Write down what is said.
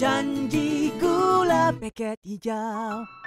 Janji gula paket hijau.